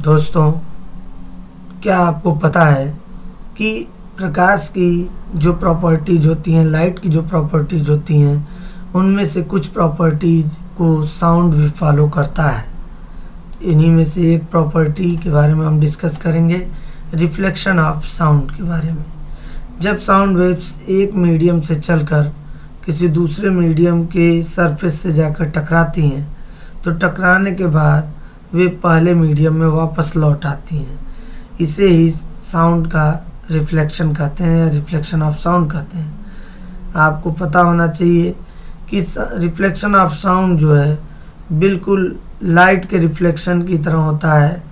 दोस्तों, क्या आपको पता है कि प्रकाश की जो प्रॉपर्टीज़ होती हैं लाइट की जो प्रॉपर्टीज़ होती हैं, उनमें से कुछ प्रॉपर्टीज़ को साउंड भी फॉलो करता है? इन्हीं में से एक प्रॉपर्टी के बारे में हम डिस्कस करेंगे रिफ्लेक्शन ऑफ़ साउंड के बारे में। जब साउंड वेव्स एक मीडियम से चलकर किसी दूसरे मीडियम के सरफेस से जाकर टकराती हैं तो टकराने के बाद वे पहले मीडियम में वापस लौट आती हैं। इसे ही साउंड का रिफ्लेक्शन कहते हैं या रिफ्लेक्शन ऑफ़ साउंड कहते हैं। आपको पता होना चाहिए कि रिफ्लेक्शन ऑफ़ साउंड जो है, बिल्कुल लाइट के रिफ्लेक्शन की तरह होता है,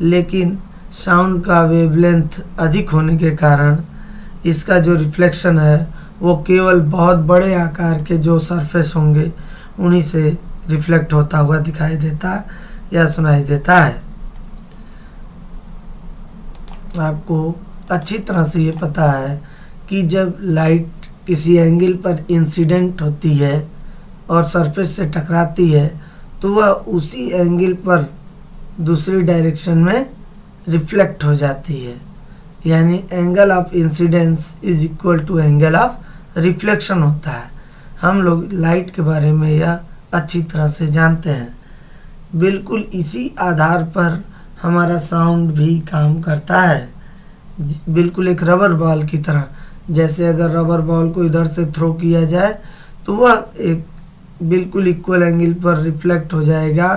लेकिन साउंड का वेवलेंथ अधिक होने के कारण इसका जो रिफ्लेक्शन है, वो केवल बहुत बड़े आकार के जो सरफेस होंगे, उन्हीं से रिफ्लेक्ट होता हुआ दिखाई देता। है या सुनाई देता है। आपको अच्छी तरह से ये पता है कि जब लाइट किसी एंगल पर इंसिडेंट होती है और सरफेस से टकराती है तो वह उसी एंगल पर दूसरी डायरेक्शन में रिफ्लेक्ट हो जाती है। यानी angle of incidence is equal to angle of reflection होता है। हम लोग लाइट के बारे में यह अच्छी तरह से जानते हैं। बिल्कुल इसी आधार पर हमारा साउंड भी काम करता है। बिल्कुल एक रबर बॉल की तरह। जैसे अगर रबर बॉल को इधर से थ्रो किया जाए तो वह एक बिल्कुल इक्वल एंगल पर रिफ्लेक्ट हो जाएगा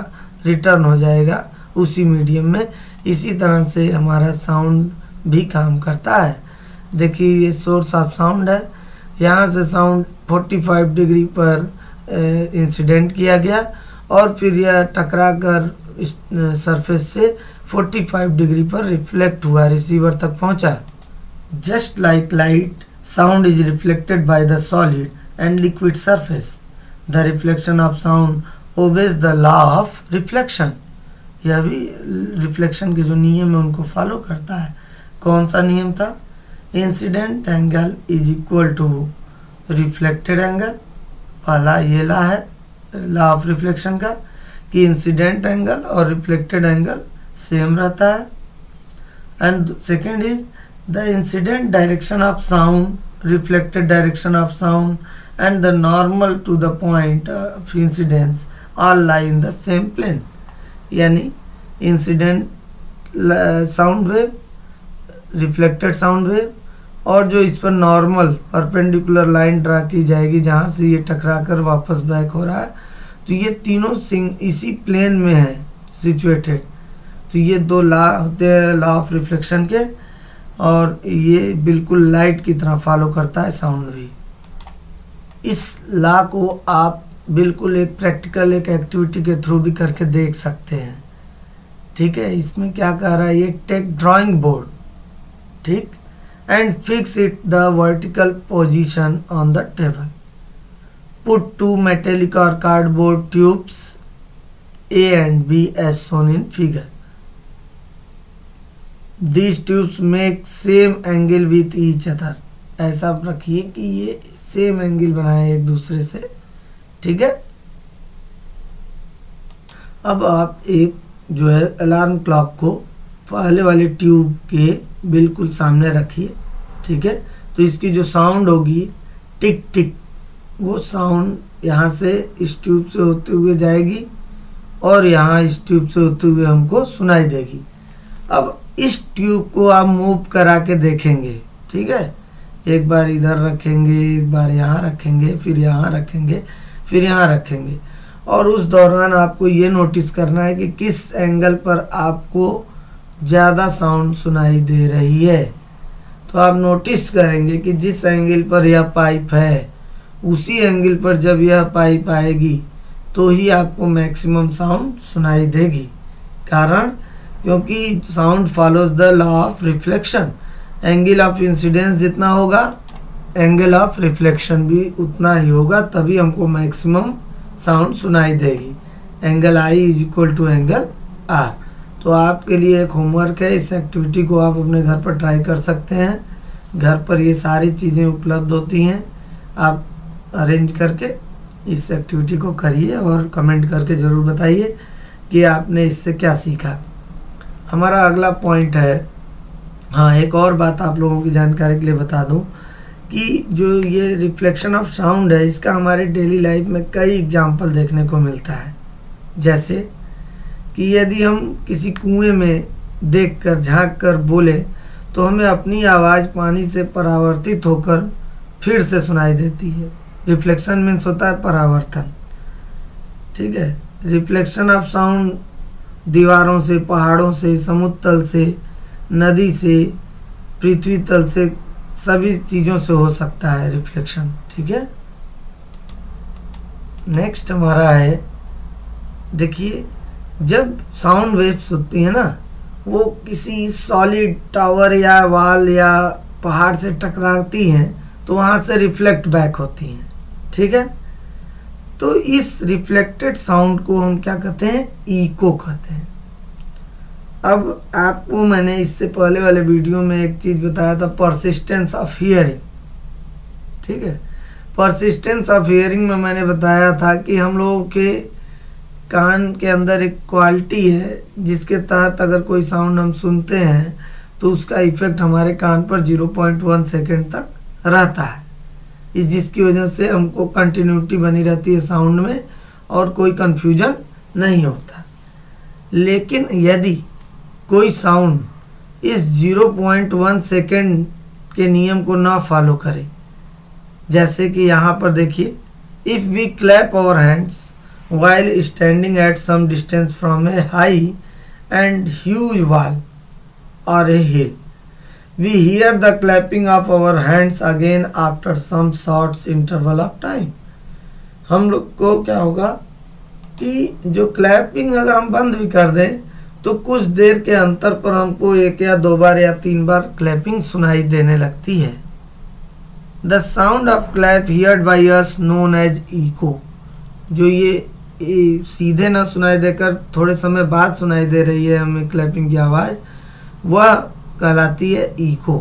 रिटर्न हो जाएगा उसी मीडियम में। इसी तरह से हमारा साउंड भी काम करता है। देखिए, ये सोर्स ऑफ़ साउंड है। यहाँ से साउंड 45 डिग्री पर इंसिडेंट किया गया। और फिर यह टकरा कर सरफेस से 45 डिग्री पर रिफ्लेक्ट हुआ रिसीवर तक पहुँचा। Just like light sound is reflected by the solid and liquid surface the reflection of sound obeys the law of reflection यह भी रिफ्लेक्शन के जो नियम है, उनको फॉलो करता है। कौन सा नियम था? Incident angle is equal to reflected angle पहला ये ला है। लॉ ऑफ़ रिफ्लेक्शन का, कि इंसिडेंट एंगल और रिफ्लेक्टेड एंगल सेम रहता है। And second is the incident direction of sound reflected direction of sound and the normal to the point of incidence all lie in the same plane यानी incident sound wave reflected sound wave और जो इस पर normal perpendicular line draw की जाएगी, जहाँ से ये टकरा कर वापस बैक हो रहा है तो ये तीनों सिंग इसी प्लेन में है सिचुएटेड तो ये दो ला होते हैं लॉ ऑफ़ रिफ्लेक्शन के, और ये बिल्कुल लाइट की तरह फॉलो करता है साउंड भी. इस लॉ को आप बिल्कुल एक प्रैक्टिकल एक एक्टिविटी के थ्रू भी करके देख सकते हैं. ठीक है? इसमें क्या कह रहा है? ये टेक ड्राइंग बोर्ड ठीक? And fix it the vertical position on the table. Put two metallic or cardboard tubes A and B as shown in figure. These tubes make same angle with each other. ऐसा आप रखिए कि ये same angle बनाए एक दूसरे से ठीक है अब आप एक जो है अलार्म क्लॉक को पहले वाले ट्यूब के बिल्कुल सामने रखिए ठीक है तो इसकी जो साउंड होगी टिक टिक वो साउंड यहाँ से इस ट्यूब से होते हुए जाएगी और यहाँ इस ट्यूब से होते हुए हमको सुनाई देगी। अब इस ट्यूब को आप मूव करा के देखेंगे, ठीक है? एक बार इधर रखेंगे, एक बार यहाँ रखेंगे, फिर यहाँ रखेंगे, फिर यहाँ रखेंगे। और उस दौरान आपको ये नोटिस करना है कि किस एंगल पर आपको ज़्यादा साउंड सुनाई दे रही है। तो आप नोटिस करेंगे कि जिस एंगल पर यह पाइप है उसी एंगल पर जब यह पाइप आएगी तो ही आपको मैक्सिमम साउंड सुनाई देगी। कारण, क्योंकि sound follows the law of reflection angle of incidence जितना होगा, एंगल ऑफ़ रिफ्लेक्शन भी उतना ही होगा, तभी हमको मैक्सिमम साउंड सुनाई देगी। Angle I is equal to angle R तो आपके लिए एक होमवर्क है, इस एक्टिविटी को आप अपने घर पर ट्राई कर सकते हैं। घर पर ये सारी चीज़ें उपलब्ध होती हैं। आप अरेंज करके इस एक्टिविटी को करिए और कमेंट करके ज़रूर बताइए कि आपने इससे क्या सीखा। हमारा अगला पॉइंट है। हाँ एक और बात आप लोगों की जानकारी के लिए बता दूँ कि जो ये रिफ्लेक्शन ऑफ़ साउंड है, इसका हमारे डेली लाइफ में कई एग्ज़ाम्पल देखने को मिलता है। जैसे कि यदि हम किसी कुएँ में देख कर झाँक कर बोले तो हमें अपनी आवाज़ पानी से परावर्तित होकर फिर से सुनाई देती है। रिफ्लेक्शन मीन्स होता है परावर्तन। ठीक है? रिफ्लेक्शन ऑफ़ साउंड दीवारों से, पहाड़ों से, समुद्र तल से, नदी से, पृथ्वी तल से, सभी चीज़ों से हो सकता है रिफ्लेक्शन ठीक है? नेक्स्ट हमारा है, देखिए, जब साउंड वेव्स होती है ना, वो किसी सॉलिड टावर या वाल या पहाड़ से टकराती हैं तो वहाँ से रिफ्लेक्ट बैक होती हैं। ठीक है? तो इस रिफ्लेक्टेड साउंड को हम क्या कहते हैं? इको कहते हैं। अब आपको मैंने इससे पहले वाले वीडियो में एक चीज़ बताया था परसिस्टेंस ऑफ़ हियरिंग ठीक है? परसिस्टेंस ऑफ़ हियरिंग में मैंने बताया था कि हम लोगों के कान के अंदर एक क्वालिटी है, जिसके तहत अगर कोई साउंड हम सुनते हैं तो उसका इफ़ेक्ट हमारे कान पर 0.1 सेकेंड तक रहता है। इस जिसकी वजह से हमको कंटिन्यूटी बनी रहती है साउंड में और कोई कंफ्यूजन नहीं होता लेकिन यदि कोई साउंड इस 0.1 सेकेंड के नियम को ना फॉलो करे, जैसे कि यहाँ पर देखिए if we clap our hands while standing at some distance from a high and huge wall or a hill. We hear the clapping of our hands again after some short interval of time. हम लोग को क्या होगा कि जो clapping अगर हम बंद भी कर दें तो कुछ देर के अंतर पर हमको एक या दो बार या तीन बार क्लैपिंग सुनाई देने लगती है the sound of clap heard by us known as echo जो ये सीधे ना सुनाई देकर, थोड़े समय बाद सुनाई दे रही है हमें क्लैपिंग की आवाज़, वह कहलाती है इको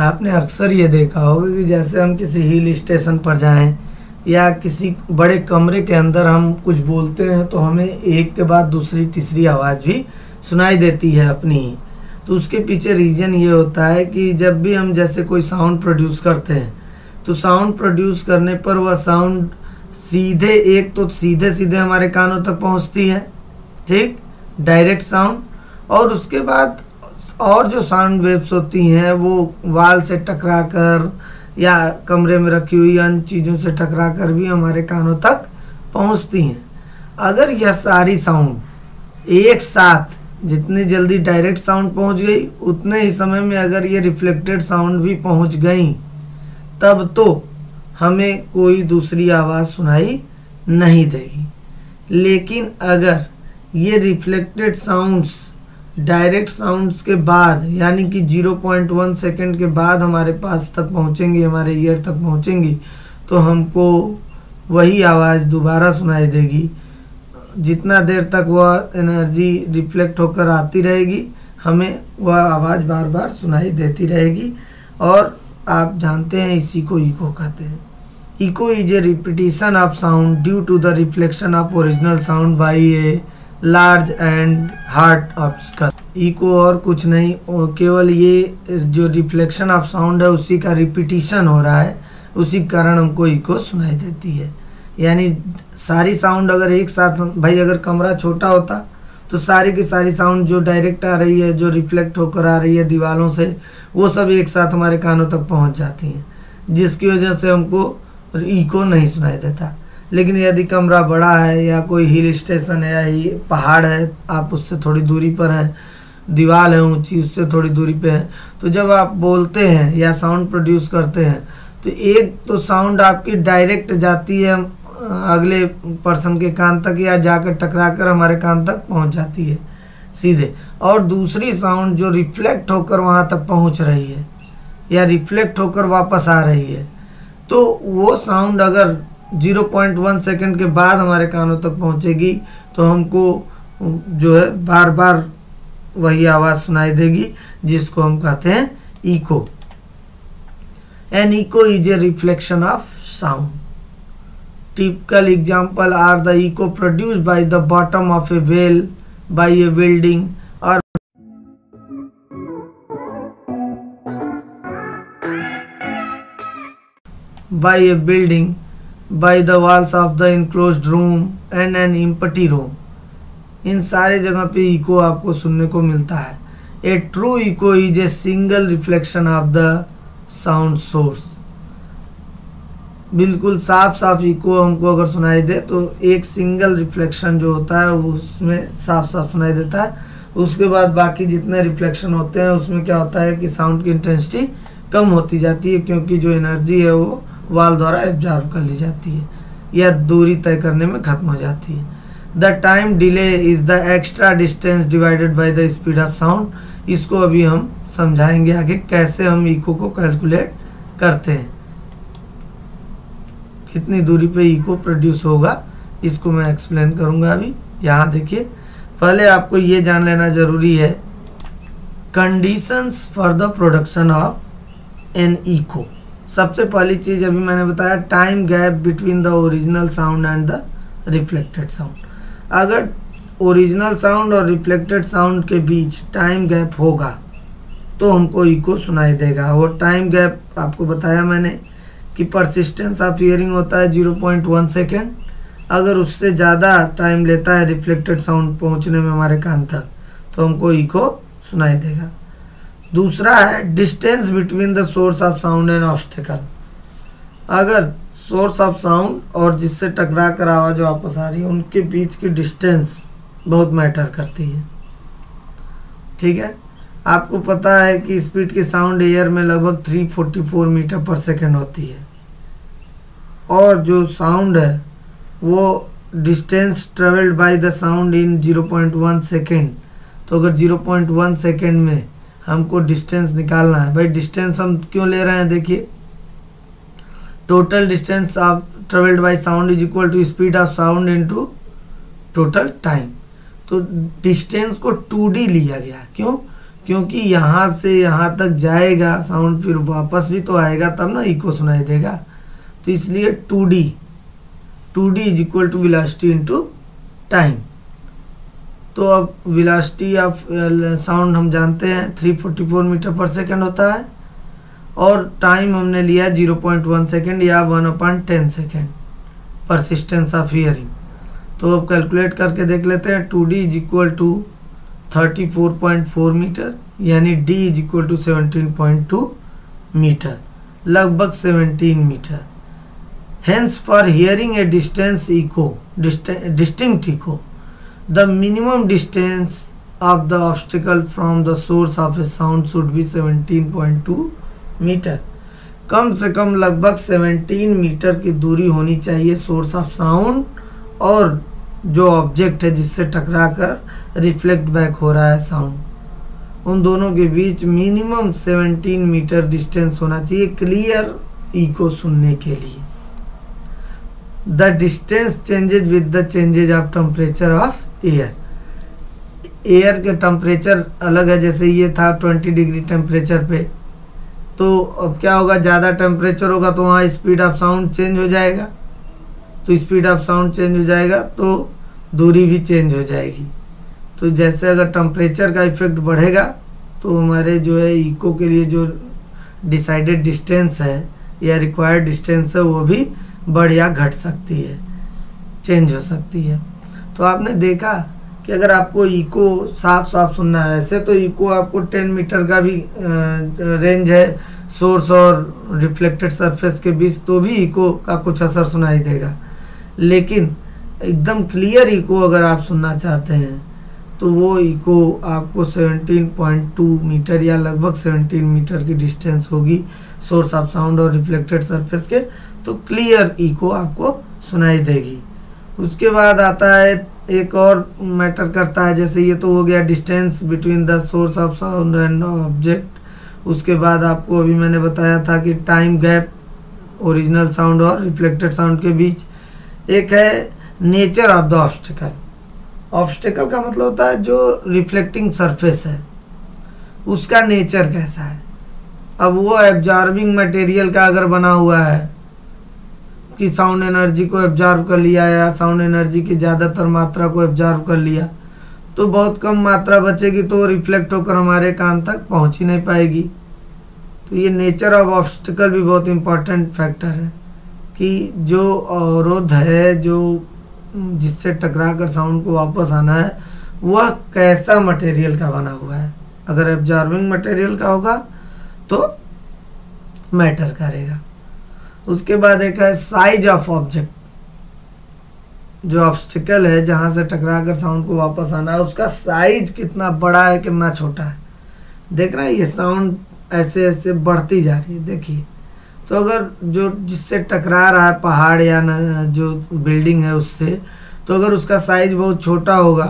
आपने अक्सर ये देखा होगा कि जैसे हम किसी हिल स्टेशन पर जाएँ या किसी बड़े कमरे के अंदर हम कुछ बोलते हैं तो हमें एक के बाद दूसरी, तीसरी आवाज़ भी सुनाई देती है अपनी। तो उसके पीछे रीज़न ये होता है कि जब भी हम जैसे कोई साउंड प्रोड्यूस करते हैं तो साउंड प्रोड्यूस करने पर वह साउंड सीधे, एक तो सीधे सीधे हमारे कानों तक पहुँचती है, ठीक? डायरेक्ट साउंड और उसके बाद और जो साउंड वेव्स होती हैं, वो वाल से टकरा कर या कमरे में रखी हुई अन्य चीज़ों से टकरा कर भी हमारे कानों तक पहुँचती हैं। अगर यह सारी साउंड एक साथ जितनी जल्दी डायरेक्ट साउंड पहुँच गई, उतने ही समय में अगर ये रिफ्लेक्टेड साउंड भी पहुँच गई, तब तो हमें कोई दूसरी आवाज़ सुनाई नहीं देगी। लेकिन अगर ये रिफ्लेक्टेड साउंड्स डायरेक्ट साउंड्स के बाद, यानी कि 0.1 सेकंड के बाद हमारे पास तक पहुँचेंगे, हमारे ईयर तक पहुंचेंगी तो हमको वही आवाज़ दोबारा सुनाई देगी। जितना देर तक वह एनर्जी रिफ्लेक्ट होकर आती रहेगी, हमें वह आवाज़ बार बार सुनाई देती रहेगी, और आप जानते हैं इसी को इको कहते हैं। Echo is a repetition of sound due to the reflection of original sound by a large and hard obstacle echo और कुछ नहीं केवल ये जो रिफ्लेक्शन ऑफ़ साउंड है, उसी का रिपीटिशन हो रहा है, उसी कारण हमको इको सुनाई देती है। यानी सारी साउंड अगर एक साथ, भाई अगर कमरा छोटा होता तो सारी की सारी साउंड जो डायरेक्ट आ रही है, जो रिफ्लेक्ट होकर आ रही है दीवारों से, वो सब एक साथ हमारे कानों तक पहुँच जाती हैं, जिसकी वजह से हमको इको नहीं सुनाई देता। लेकिन यदि कमरा बड़ा है या कोई हिल स्टेशन है या ही पहाड़ है, आप उससे थोड़ी दूरी पर हैं, दीवार है ऊँची, उससे थोड़ी दूरी पे है तो जब आप बोलते हैं या साउंड प्रोड्यूस करते हैं तो एक तो साउंड आपकी डायरेक्ट जाती है अगले पर्सन के कान तक या जाकर टकरा कर हमारे कान तक पहुँच जाती है, सीधे। और दूसरी साउंड जो रिफ्लेक्ट होकर वहाँ तक पहुँच रही है, या रिफ्लेक्ट होकर वापस आ रही है तो वो साउंड अगर ज़ीरो पॉइंट वन सेकेंड के बाद हमारे कानों तक पहुंचेगी तो हमको जो है बार बार वही आवाज़ सुनाई देगी, जिसको हम कहते हैं echo an echo is a reflection of sound typical example are the echo produce by the bottom of a well by a building और by a building by the walls of the enclose room and an empty room इन सारे जगह पे echo आपको सुनने को मिलता है। A true echo is a single reflection of the sound source बिल्कुल साफ़ साफ़ इको हमको अगर सुनाई दे तो एक सिंगल रिफ्लेक्शन जो होता है, उसमें साफ़ साफ़ सुनाई देता है। उसके बाद बाकी जितने रिफ्लेक्शन होते हैं, उसमें क्या होता है कि साउंड की इंटेंसिटी कम होती जाती है, क्योंकि जो एनर्जी है वो वाल द्वारा एब्जॉर्व कर ली जाती है, या दूरी तय करने में खत्म हो जाती है। The time delay is the extra distance divided by the speed of sound इसको अभी हम समझाएँगे आगे, कैसे हम इको को कैलकुलेट करते हैं। कितनी दूरी पे इको प्रोड्यूस होगा, इसको मैं एक्सप्लेन करूँगा अभी। यहाँ देखिए, पहले आपको ये जान लेना ज़रूरी है conditions for the production of an echo सबसे पहली चीज़ अभी मैंने बताया time gap between the original sound and the reflected sound अगर ओरिजिनल साउंड और रिफ्लेक्टेड साउंड के बीच टाइम गैप होगा तो हमको इको सुनाई देगा। वो टाइम गैप आपको बताया मैंने कि परसिस्टेंस ऑफ़ हियरिंग होता है 0.1 सेकेंड अगर उससे ज़्यादा टाइम लेता है रिफ्लेक्टेड साउंड पहुँचने में हमारे कान तक तो हमको इको सुनाई देगा। दूसरा है distance between the source of sound and obstacle अगर सोर्स ऑफ़ साउंड और जिससे टकरा कर आवाज़ वापस आ रही है, उनके बीच की डिस्टेंस बहुत मैटर करती है। ठीक है? आपको पता है कि स्पीड की साउंड एयर में लगभग 344 मीटर पर सेकेंड होती है। और जो साउंड है, वो distance travelled by the sound in 0.1 second तो अगर 0.1 सेकेंड में हमको डिस्टेंस निकालना है। भाई डिस्टेंस हम क्यों ले रहे हैं? देखिए total distance of travelled by sound is equal to speed of sound into total time तो डिस्टेंस को 2D लिया गया क्यों? क्योंकि यहाँ से यहाँ तक जाएगा साउंड फिर वापस भी तो आएगा, तब ना इको सुनाई देगा। तो इसलिए 2D 2D is equal to velocity into time तो अब विलासिटी ऑफ़ साउंड हम जानते हैं 344 मीटर पर सेकंड होता है, और टाइम हमने लिया 0.1 सेकंड या one upon ten second persistence of hearing तो अब कैलकुलेट करके देख लेते हैं two D is equal to thirty four point four metre यानी D is equal to seventeen point two metre लगभग seventeen metre hence for hearing a distance echo distinct echo the minimum distance of the obstacle from the source of a sound should be 17.2 metre कम से कम लगभग 17 metre की दूरी होनी चाहिए source of sound और जो ऑब्जेक्ट है जिससे टकरा कर रिफ्लेक्ट बैक हो रहा है साउंड उन दोनों के बीच मिनिमम 17 मीटर डिस्टेंस होना चाहिए क्लियर इको सुनने के लिए. The distance changes with the changes of temperature of air air के टेम्परेचर अलग है, जैसे ये था 20 डिग्री टेम्परेचर पे। तो अब क्या होगा, ज़्यादा टेम्परेचर होगा तो वहाँ स्पीड ऑफ़ साउंड चेंज हो जाएगा। तो स्पीड ऑफ़ साउंड चेंज हो जाएगा तो दूरी भी चेंज हो जाएगी। तो जैसे अगर टेम्परेचर का इफ़ेक्ट बढ़ेगा तो हमारे जो है इको के लिए जो डिसाइडेड डिस्टेंस है या रिक्वायर्ड डिस्टेंस है, वो भी बढ़ या घट सकती है चेंज हो सकती है। तो आपने देखा कि अगर आपको इको साफ़ साफ़ सुनना है, ऐसे तो इको आपको 10 मीटर का भी रेंज है सोर्स और रिफ्लेक्टेड सरफेस के बीच तो भी इको का कुछ असर सुनाई देगा। लेकिन एकदम क्लियर इको अगर आप सुनना चाहते हैं तो वो इको आपको 17.2 मीटर या लगभग 17 मीटर की डिस्टेंस होगी सोर्स ऑफ़ साउंड और रिफ्लेक्टेड सरफेस के तो क्लियर इको आपको सुनाई देगी। उसके बाद आता है एक और मैटर करता है, जैसे ये तो हो गया distance between the source of sound and object उसके बाद आपको अभी मैंने बताया था कि टाइम गैप ओरिजिनल साउंड और रिफ्लेक्टेड साउंड के बीच. एक है nature of the obstacle obstacle का मतलब होता है जो रिफ्लेक्टिंग सरफेस है. उसका नेचर कैसा है? अब वो एब्जॉर्बिंग मटेरियल का अगर बना हुआ है कि साउंड एनर्जी को एब्जॉर्व कर लिया या साउंड एनर्जी की ज़्यादातर मात्रा को एब्जॉर्व कर लिया तो बहुत कम मात्रा बचेगी तो रिफ्लेक्ट होकर हमारे कान तक पहुँच ही नहीं पाएगी। तो ये नेचर ऑफ़ ऑब्स्टिकल भी बहुत इंपॉर्टेंट फैक्टर है कि जो अवरोध है, जो जिससे टकरा कर साउंड को वापस आना है, वह कैसा मटेरियल का बना हुआ है? अगर एब्जॉर्बिंग मटेरियल का होगा तो मैटर करेगा। उसके बाद एक है साइज़ ऑफ़ ऑब्जेक्ट जो ऑब्स्टिकल है, जहाँ से टकरा कर साउंड को वापस आना है, उसका साइज़ कितना बड़ा है, कितना छोटा है। देख रहे हैं, ये साउंड ऐसे ऐसे बढ़ती जा रही है, देखिए। तो अगर जो, जिससे टकरा रहा है पहाड़ या जो बिल्डिंग है उससे तो अगर उसका साइज़ बहुत छोटा होगा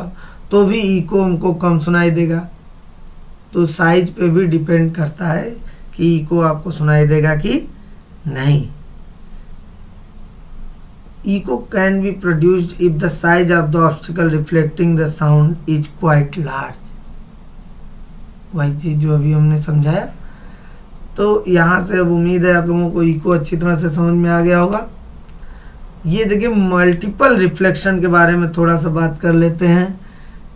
तो भी इको हमको कम सुनाई देगा। तो साइज़ पे भी डिपेंड करता है कि इको आपको सुनाई देगा कि नहीं। Echo can be produced if the size of the obstacle reflecting the sound is quite large. वही चीज़ जो अभी हमने समझाया। तो यहाँ से अब उम्मीद है आप लोगों को इको अच्छी तरह से समझ में आ गया होगा। ये देखिए मल्टीपल रिफ्लेक्शन के बारे में थोड़ा सा बात कर लेते हैं।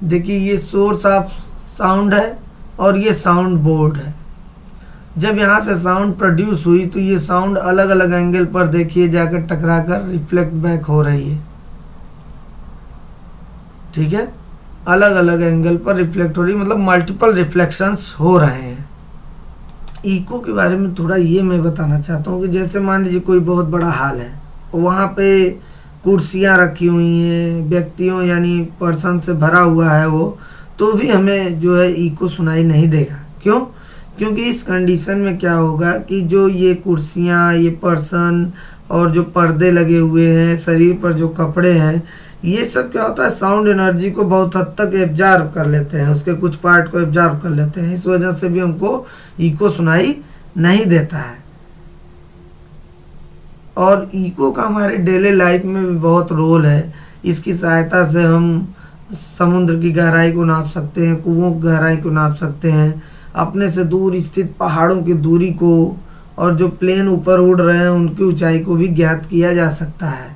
देखिए, ये सोर्स ऑफ़ साउंड है और ये साउंड बोर्ड है। जब यहाँ से साउंड प्रोड्यूस हुई तो ये साउंड अलग अलग एंगल पर देखिए जाकर टकरा कर रिफ्लेक्ट बैक हो रही है। ठीक है? अलग अलग एंगल पर रिफ्लेक्ट हो रही मतलब मल्टीपल रिफ्लेक्शंस हो रहे हैं। इको के बारे में थोड़ा ये मैं बताना चाहता हूँ कि जैसे मान लीजिए कोई बहुत बड़ा हाल है वहाँ पे कुर्सियाँ रखी हुई हैं, व्यक्तियों यानी पर्सन से भरा हुआ है वो तो भी हमें जो है इको सुनाई नहीं देगा। क्यों? क्योंकि इस कंडीशन में क्या होगा कि जो ये कुर्सियाँ, ये पर्सन और जो पर्दे लगे हुए हैं, शरीर पर जो कपड़े हैं, ये सब क्या होता है साउंड एनर्जी को बहुत हद तक एब्जॉर्व कर लेते हैं। उसके कुछ पार्ट को एब्जॉर्व कर लेते हैं। इस वजह से भी हमको इको सुनाई नहीं देता है। और इको का हमारे डेली लाइफ में भी बहुत रोल है। इसकी सहायता से हम समुद्र की गहराई को नाप सकते हैं, कुओं की गहराई को नाप सकते हैं। अपने से दूर स्थित पहाड़ों की दूरी को और जो प्लेन ऊपर उड़ रहे हैं उनकी ऊंचाई को भी ज्ञात किया जा सकता है।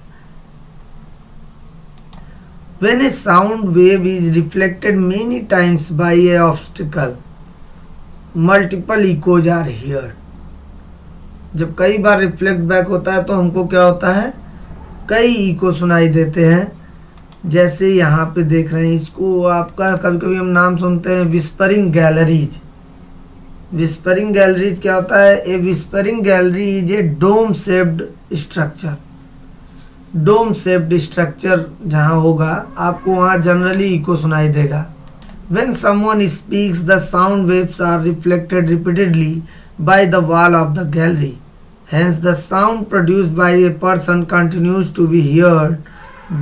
When a sound wave is reflected many times by a obstacle, multiple echoes are heard. जब कई बार रिफ्लेक्ट बैक होता है तो हमको क्या होता है? कई इको सुनाई देते हैं। जैसे यहाँ पे देख रहे हैं इसको आपका कभी कभी हम नाम सुनते हैं विस्परिंग गैलरीज विस्परिंग गैलरीज क्या होता है? A whispering gallery is a dome shaped structure dome shaped structure जहाँ होगा, आपको वहाँ जनरली इको सुनाई देगा। When someone speaks the sound waves are reflected repeatedly by the wall of the gallery hence the sound produce by a person continues to be hear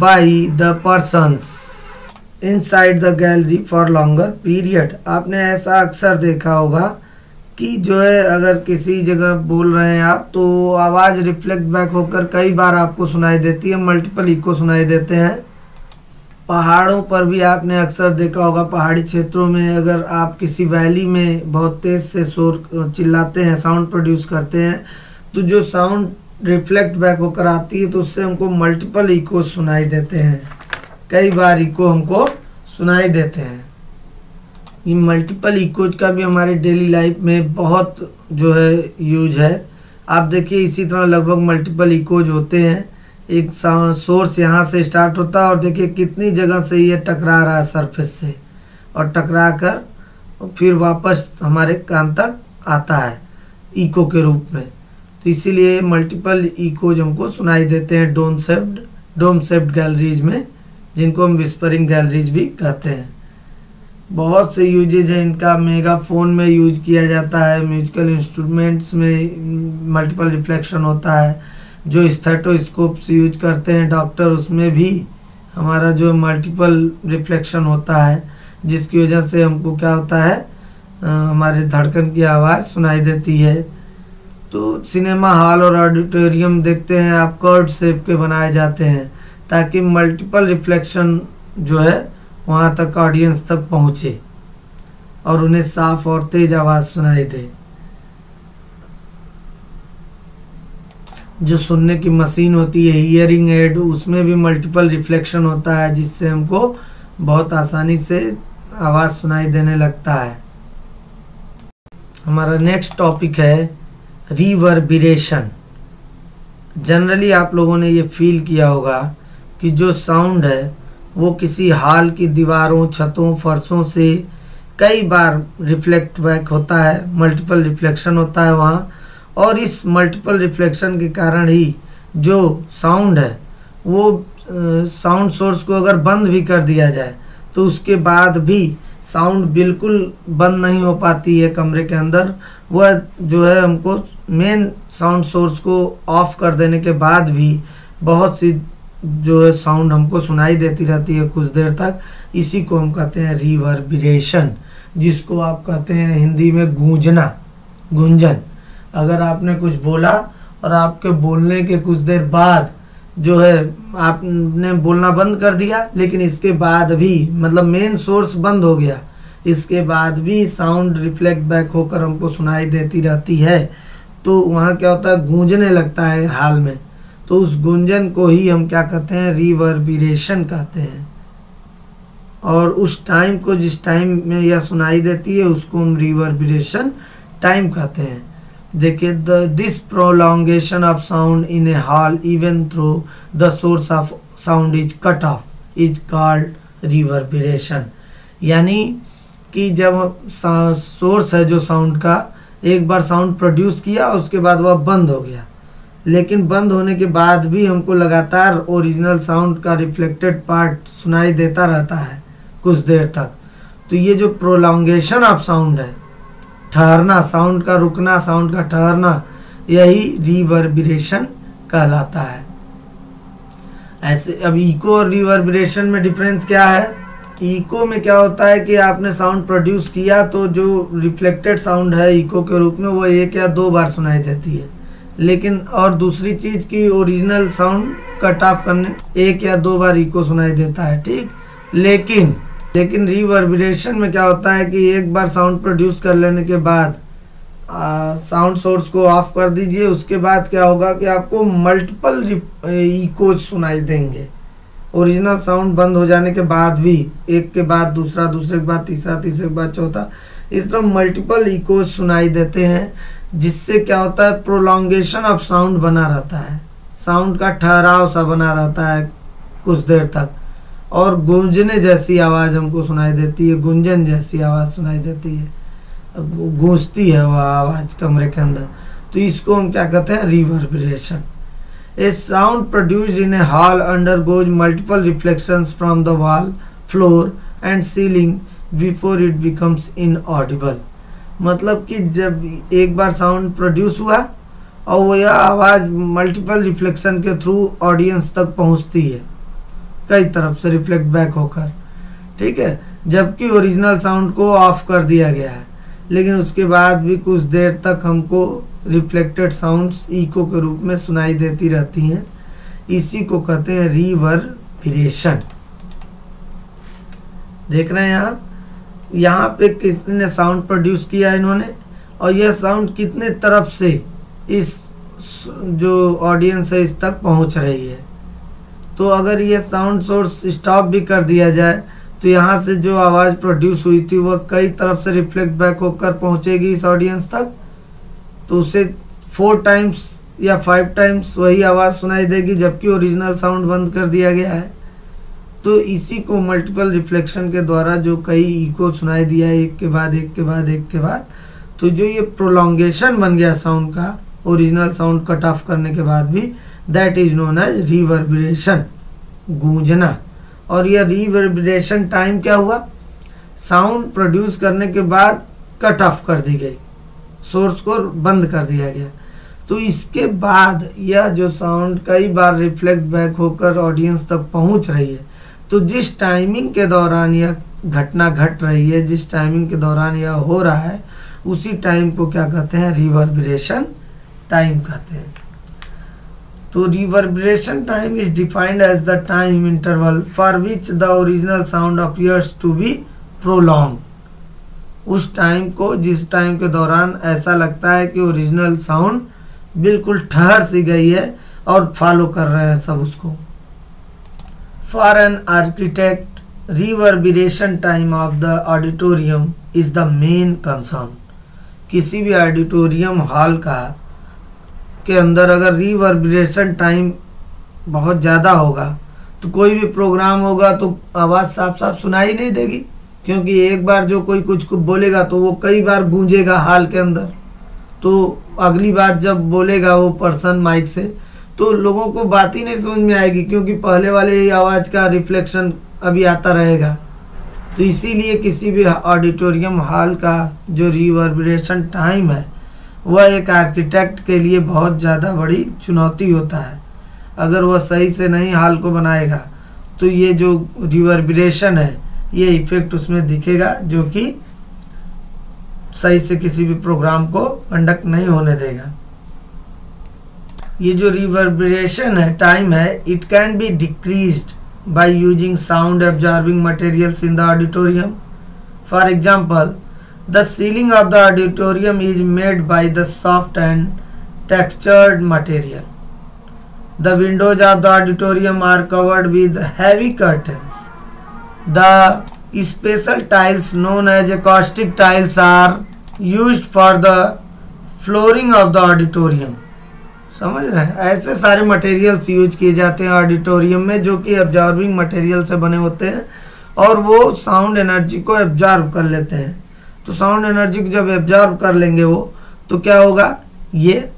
by the persons inside the gallery for longer period आपने ऐसा अक्सर देखा होगा कि जो है, अगर किसी जगह बोल रहे हैं आप तो आवाज़ रिफ्लेक्ट बैक होकर कई बार आपको सुनाई देती है मल्टीपल इको सुनाई देते हैं। पहाड़ों पर भी आपने अक्सर देखा होगा, पहाड़ी क्षेत्रों में अगर आप किसी वैली में बहुत तेज़ से शोर, चिल्लाते हैं साउंड प्रोड्यूस करते हैं तो जो साउंड रिफ्लेक्ट बैक होकर आती है तो उससे हमको मल्टीपल इको सुनाई देते हैं। कई बार इको हमको सुनाई देते हैं। ये मल्टीपल इकोज का भी हमारे डेली लाइफ में बहुत जो है यूज़ है। आप देखिए, इसी तरह लगभग मल्टीपल इकोज होते हैं। एक सोर्स यहाँ से स्टार्ट होता है और देखिए कितनी जगह से ये टकरा रहा है सरफेस से। और टकरा कर फिर वापस हमारे कान तक आता है इको के रूप में। तो इसीलिए मल्टीपल इकोज हमको सुनाई देते हैं dome shaped dome shaped galleries में, जिनको हम विस्परिंग गैलरीज भी कहते हैं। बहुत से यूजेज है इनका। मेगाफोन में यूज़ किया जाता है म्यूजिकल इंस्ट्रूमेंट्स में मल्टीपल रिफ्लेक्शन होता है जो स्थेटोस्कोप्स यूज़ करते हैं डॉक्टर उसमें भी हमारा जो मल्टीपल रिफ्लेक्शन होता है जिसकी वजह से हमको क्या होता है आ, हमारे धड़कन की आवाज़ सुनाई देती है। तो सिनेमा हॉल और ऑडिटोरियम देखते हैं आप कर्ड शेप के बनाए जाते हैं ताकि मल्टीपल रिफ्लेक्शन जो है वहाँ तक ऑडियंस तक पहुँचे और उन्हें साफ़ और तेज आवाज़ सुनाई दे। जो सुनने की मशीन होती है हियरिंग एड उसमें भी मल्टीपल रिफ्लेक्शन होता है, जिससे हमको बहुत आसानी से आवाज़ सुनाई देने लगता है। हमारा नेक्स्ट टॉपिक है रिवर्बिरेशन जनरली आप लोगों ने ये फील किया होगा कि जो साउंड है वो किसी हाल की दीवारों, छतों, फर्शों से कई बार रिफ्लेक्ट बैक होता है मल्टीपल रिफ्लेक्शन होता है वहाँ। और इस मल्टीपल रिफ्लेक्शन के कारण ही जो साउंड है, वो साउंड सोर्स को अगर बंद भी कर दिया जाए तो उसके बाद भी साउंड बिल्कुल बंद नहीं हो पाती है कमरे के अंदर। वह जो है हमको मेन साउंड सोर्स को ऑफ़ कर देने के बाद भी बहुत सी जो है साउंड हमको सुनाई देती रहती है कुछ देर तक, इसी को हम कहते हैं रिवर्बिरेशन जिसको आप कहते हैं हिंदी में गूंजना, गुंजन। अगर आपने कुछ बोला और आपके बोलने के कुछ देर बाद जो है आपने बोलना बंद कर दिया, लेकिन इसके बाद भी मतलब मेन सोर्स बंद हो गया, इसके बाद भी साउंड रिफ्लेक्ट बैक होकर हमको सुनाई देती रहती है तो वहाँ क्या होता है, गूंजने लगता है हाल में। तो उस गुंजन को ही हम क्या कहते हैं? रिवर्बिरेशन कहते हैं। और उस टाइम को जिस टाइम में यह सुनाई देती है, उसको हम रिवर्बिरेशन टाइम कहते हैं। देखिए, the this prolongation of sound in a hall even through the source of sound is cut off is called reverberation यानी कि जब सोर्स है जो साउंड का, एक बार साउंड प्रोड्यूस किया, उसके बाद वह बंद हो गया। लेकिन बंद होने के बाद भी हमको लगातार ओरिजिनल साउंड का रिफ्लेक्टेड पार्ट सुनाई देता रहता है, कुछ देर तक। तो ये जो प्रोलोंगेशन ऑफ़ साउंड है, ठहरना साउंड का रुकना साउंड का ठहरना, यही रिवर्बिरेशन कहलाता है। ऐसे, अब इको और रिवर्बिरेशन में डिफरेंस क्या है? इको में क्या होता है कि आपने साउंड प्रोड्यूस किया तो जो रिफ्लेक्टेड साउंड है इको के रूप में वो एक या दो बार सुनाई देती है। लेकिन और दूसरी चीज़ की ओरिजिनल साउंड कट ऑफ़ करने, एक या दो बार इको सुनाई देता है, ठीक? लेकिन लेकिन रिवर्बिरेशन में क्या होता है कि एक बार साउंड प्रोड्यूस कर लेने के बाद साउंड सोर्स को ऑफ़ कर दीजिए, उसके बाद क्या होगा कि आपको मल्टीपल इको सुनाई देंगे। ओरिजिनल साउंड बंद हो जाने के बाद भी, एक के बाद दूसरा, दूसरे के बाद तीसरा, तीसरे के बाद चौथा, इस तरह मल्टीपल इको सुनाई देते हैं। जिससे क्या होता है प्रोलोंगेशन ऑफ़ साउंड बना रहता है। साउंड का ठहराव सा बना रहता है कुछ देर तक। और गूंजने जैसी आवाज़ हमको सुनाई देती है गुंजन जैसी आवाज़ सुनाई देती है। गूंजती है वह आवाज़ कमरे के अंदर। तो इसको हम क्या कहते हैं? Reverberation A sound produced in a hall undergoes multiple reflections from the wall, floor and ceiling before it becomes inaudible. मतलब कि जब एक बार साउंड प्रोड्यूस हुआ और वो यह आवाज़ मल्टीपल रिफ्लेक्शन के थ्रू ऑडियंस तक पहुँचती है, कई तरफ़ से रिफ्लेक्ट बैक होकर, ठीक है? जबकि ओरिजिनल साउंड को ऑफ़ कर दिया गया है, लेकिन उसके बाद भी कुछ देर तक हमको रिफ्लेक्टेड साउंड्स इको के रूप में सुनाई देती रहती हैं। इसी को कहते हैं रिवर्बिरेशन देख रहे हैं यहाँ यहाँ पे किसने साउंड प्रोड्यूस किया इन्होंने? और यह साउंड कितने तरफ़ से इस जो ऑडियंस है इस तक पहुँच रही है? तो अगर ये साउंड सोर्स स्टॉप भी कर दिया जाए तो यहाँ से जो आवाज़ प्रोड्यूस हुई थी, वह कई तरफ़ से रिफ्लेक्ट बैक होकर पहुँचेगी इस ऑडियंस तक। तो उसे फोर टाइम्स या फाइव टाइम्स वही आवाज़ सुनाई देगी, जबकि ओरिजिनल साउंड बंद कर दिया गया है। तो इसी को मल्टीपल रिफ्लेक्शन के द्वारा जो कई इको सुनाई दिया, एक के बाद, एक के बाद, एक के बाद तो जो ये प्रोलोंगेशन बन गया साउंड का ओरिजिनल साउंड कट ऑफ़ करने के बाद भी that is known as reverberation गूंजना। और यह रिवर्बिरेशन टाइम क्या हुआ? साउंड प्रोड्यूस करने के बाद कट ऑफ़ कर दी गई सोर्स को बंद कर दिया गया। तो इसके बाद यह जो साउंड कई बार रिफ्लेक्ट बैक होकर ऑडियंस तक पहुँच रही है। तो जिस टाइमिंग के दौरान यह घटना घट रही है, जिस टाइमिंग के दौरान यह हो रहा है, उसी टाइम को क्या कहते हैं? रिवर्बरेशन टाइम कहते हैं। तो reverberation time is defined as the time interval for which the original sound appears to be prolong उस टाइम को, जिस टाइम के दौरान ऐसा लगता है कि ओरिजिनल साउंड बिल्कुल ठहर सी गई है और फॉलो कर रहे हैं सब उसको। For an architect reverberation time of the auditorium is the main concern किसी भी ऑडिटोरियम हॉल का, के अंदर अगर रिवर्बरेशन टाइम बहुत ज़्यादा होगा तो कोई भी प्रोग्राम होगा तो आवाज़ साफ़ साफ़ सुनाई नहीं देगी, क्योंकि एक बार जो कोई कुछ कुछ बोलेगा तो वो कई बार गूंजेगा हाल के अंदर। तो अगली बार जब बोलेगा वो पर्सन माइक से तो लोगों को बात ही नहीं समझ में आएगी, क्योंकि पहले वाले आवाज़ का रिफ्लेक्शन अभी आता रहेगा। तो इसीलिए किसी भी ऑडिटोरियम हॉल का जो रिवर्बरेशन टाइम है, वह एक आर्किटेक्ट के लिए बहुत ज़्यादा बड़ी चुनौती होता है। अगर वह सही से नहीं हाल को बनाएगा तो ये जो रिवर्बरेशन है, ये इफ़ेक्ट उसमें दिखेगा, जो कि सही से किसी भी प्रोग्राम को कंडक्ट नहीं होने देगा। ये जो रिवर्ब्रेशन है टाइम है it can be decrease by using sound absorbing material in the auditorium for example the ceiling of the auditorium is made by the soft and textured material the windows of the auditorium are covered with heavy curtains the special tiles known as acoustic tiles are use for the flooring of the auditorium समझ रहे हैं? ऐसे सारे materials use किए जाते हैं auditorium में, जो कि एब्जॉर्बिंग मटेरियल से बने होते हैं, और वो साउंड एनर्जी को एब्जॉर्ब कर लेते हैं। तो साउंड एनर्जी को जब एब्जॉर्ब कर लेंगे वो तो क्या होगा? ये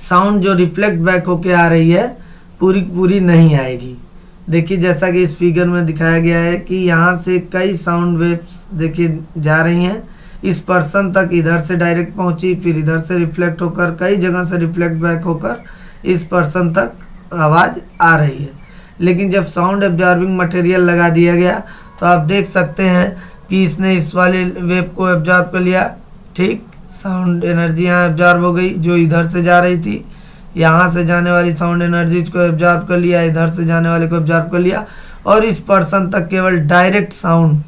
साउंड जो रिफ्लेक्ट बैक होके आ रही है, पूरी पूरी नहीं आएगी। देखिए, जैसा कि इस फिगर में दिखाया गया है कि यहाँ से कई साउंड वेव्स देखिए जा रही हैं। इस पर्सन तक इधर से डायरेक्ट पहुँची, फिर इधर से रिफ्लेक्ट होकर, कई जगह से रिफ्लेक्ट बैक होकर इस पर्सन तक आवाज़ आ रही है। लेकिन जब साउंड एब्जॉर्बिंग मटेरियल लगा दिया गया तो आप देख सकते हैं कि इसने इस वाले वेब को एब्जॉर्ब कर लिया। ठीक साउंड एनर्जी यहाँ एब्जॉर्ब हो गई, जो इधर से जा रही थी। यहाँ से जाने वाली साउंड एनर्जीज को एब्जॉर्ब कर लिया, इधर से जाने वाले को एब्जॉर्ब कर लिया। और इस पर्सन तक केवल डायरेक्ट साउंड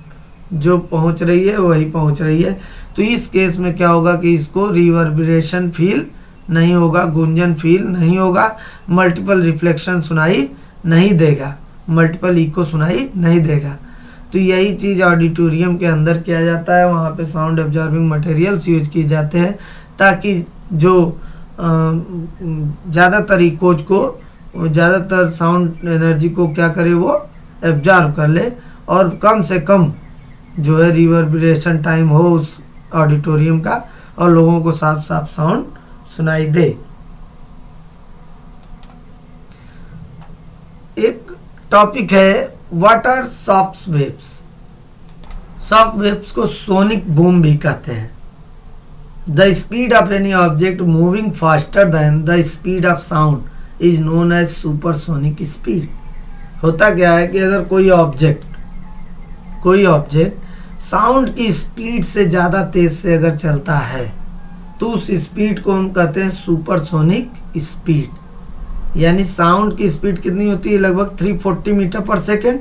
जो पहुँच रही है, वही पहुँच रही है। तो इस केस में क्या होगा कि इसको रिवर्बरेशन फील नहीं होगा, गुंजन फील नहीं होगा मल्टीपल रिफ्लेक्शन सुनाई नहीं देगा मल्टीपल इको सुनाई नहीं देगा। तो यही चीज़ ऑडिटोरियम के अंदर किया जाता है, वहाँ पे साउंड एब्जॉर्बिंग मटेरियल्स यूज़ किए जाते हैं, ताकि जो ज़्यादातर इकोज को, ज़्यादातर साउंड एनर्जी को क्या करे वो एब्जॉर्ब कर ले, और कम से कम जो है रिवर्बरेशन टाइम हो उस ऑडिटोरियम का, और लोगों को साफ़ साफ़ साउंड सुनाई दे। एक टॉपिक है what are shock waves shock waves को सोनिक बूम भी कहते हैं। The speed of any object moving faster than the speed of sound is known as supersonic speed होता क्या है कि अगर कोई ऑब्जेक्ट कोई ऑब्जेक्ट साउंड की स्पीड से ज़्यादा तेज से अगर चलता है तो उस स्पीड को हम कहते हैं सुपरसोनिक स्पीड यानी साउंड की स्पीड कितनी होती है? लगभग 340 मीटर पर सेकेंड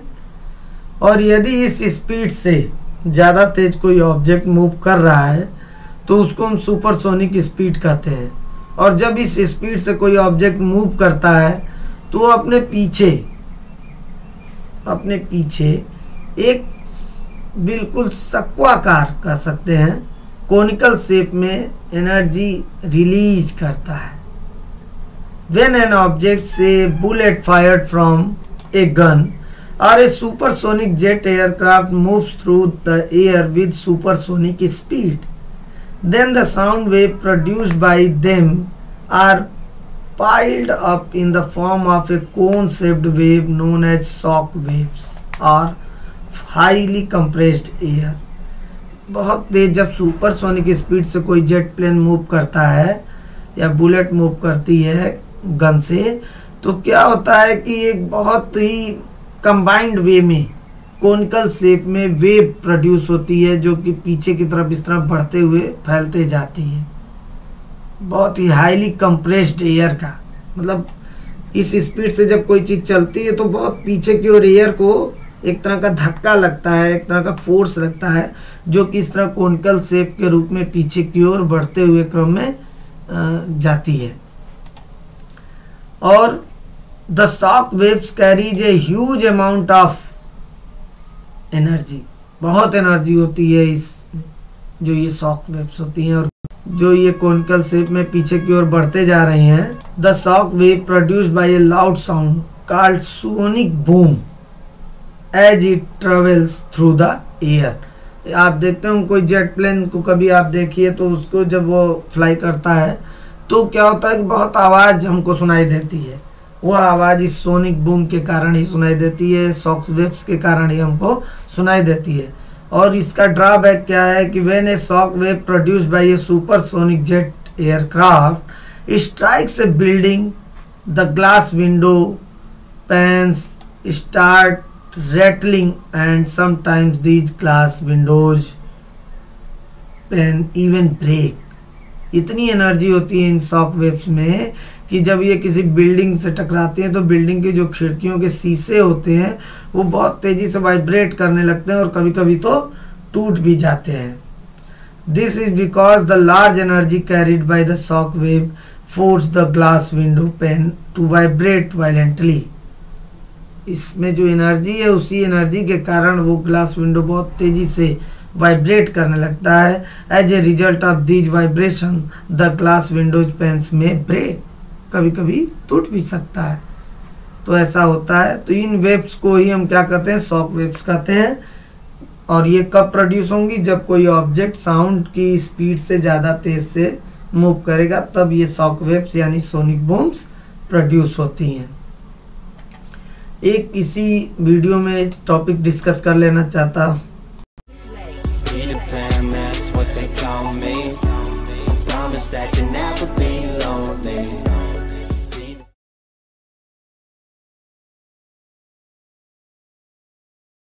और यदि इस स्पीड से ज़्यादा तेज कोई ऑब्जेक्ट मूव कर रहा है तो उसको हम सुपरसोनिक स्पीड कहते हैं. और जब इस स्पीड से कोई ऑब्जेक्ट मूव करता है तो अपने पीछे अपने पीछे एक बिल्कुल सक्वाकार कह सकते हैं। कोनिकल शेप में एनर्जी रिलीज़ करता है। वेन एन ऑब्जेक्ट से bullet fired from a gun और a supersonic jet aircraft move through the air with supersonic speed then the sound wave produced by them are piled up in the form of a cone shaped wave known as shock waves or highly compressed air. बहुत तेज जब super sonic speed से कोई jet plane move करता है या bullet move करती है गन से तो क्या होता है कि एक बहुत ही कंबाइंड वे में कोनिकल शेप में वेव प्रोड्यूस होती है जो कि पीछे की तरफ़ इस तरफ़ बढ़ते हुए फैलते जाती है। बहुत ही हाईली कंप्रेस्ड एयर का। मतलब इस स्पीड से जब कोई चीज़ चलती है तो बहुत पीछे की ओर एयर को एक तरह का धक्का लगता है, एक तरह का फोर्स लगता है, जो कि इस तरह कोनिकल सेप के रूप में पीछे की ओर बढ़ते हुए क्रम में जाती है। और the shock waves carries a huge amount of energy बहुत एनर्जी होती है इस, जो ये सॉक वेव्स होती हैं और जो ये कोनिकल शेप में पीछे की ओर बढ़ते जा रही हैं। The shock wave produce by a loud sound called sonic boom as it travels through the air आप देखते हो, कोई जेट प्लेन को कभी आप देखिए तो उसको जब वो फ्लाई करता है तो क्या होता है कि बहुत आवाज़ हमको सुनाई देती है। वो आवाज़ इस सोनिक बूम के कारण ही सुनाई देती है सॉक्स वेव्स के कारण ही हमको सुनाई देती है। और इसका ड्रॉबैक क्या है कि when a shock wave produce by a super sonic jet aircraft strikes a building the glass window panes start rattling and sometimes these glass windows can even break. इतनी एनर्जी होती है इन सॉक वेव्स में कि जब ये किसी building से टकराती हैं तो बिल्डिंग के जो खिड़कियों के शीशे होते हैं, वो बहुत तेज़ी से वाइब्रेट करने लगते हैं और कभी कभी तो टूट भी जाते हैं। This is because the large energy carried by the shock wave force the glass window pane to vibrate violently इसमें जो एनर्जी है, उसी एनर्जी के कारण वो ग्लास विंडो बहुत तेज़ी से वाइब्रेट करने लगता है। As a result of these vibration, the glass windows panes में ब्रेक कभी कभी टूट भी सकता है। तो ऐसा होता है। तो इन वेव्स को ही हम क्या कहते हैं? शॉक वेव्स कहते हैं। और ये कब प्रोड्यूस होंगी? जब कोई ऑब्जेक्ट साउंड की स्पीड से ज़्यादा तेज से मूव करेगा, तब ये शॉक वेव्स यानी सोनिक बूम्स प्रोड्यूस होती हैं। एक इसी वीडियो में टॉपिक डिस्कस कर लेना चाहता